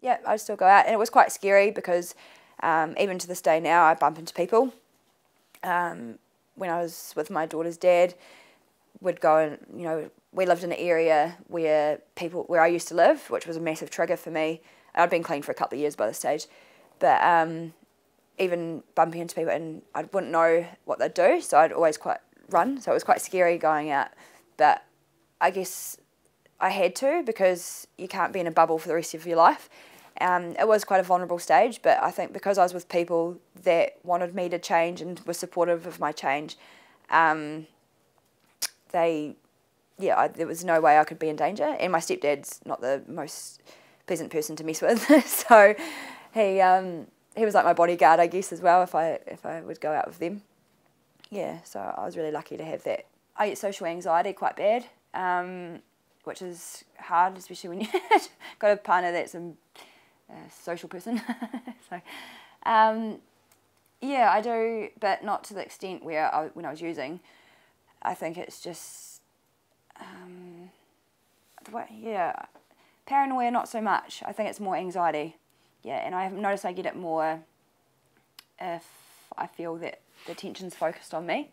Yeah, I'd still go out, and it was quite scary because um, even to this day now, I bump into people. Um, when I was with my daughter's dad, would go and you know we lived in an area where people where I used to live, which was a massive trigger for me. I'd been clean for a couple of years by this stage, but um, even bumping into people and I wouldn't know what they'd do, so I'd always quite run. So it was quite scary going out, but I guess I had to because you can't be in a bubble for the rest of your life. Um, it was quite a vulnerable stage, but I think because I was with people that wanted me to change and were supportive of my change, um, they, yeah, I, there was no way I could be in danger. And my stepdad's not the most pleasant person to mess with, so he um, he was like my bodyguard, I guess, as well. If I if I would go out with them, yeah. So I was really lucky to have that. I get social anxiety quite bad, um, which is hard, especially when you've got a partner that's a a social person. so, um, yeah, I do, but not to the extent where I, when I was using. I think it's just, um, yeah, paranoia not so much. I think it's more anxiety. Yeah, and I have noticed I get it more if I feel that the attention's focused on me.